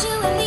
you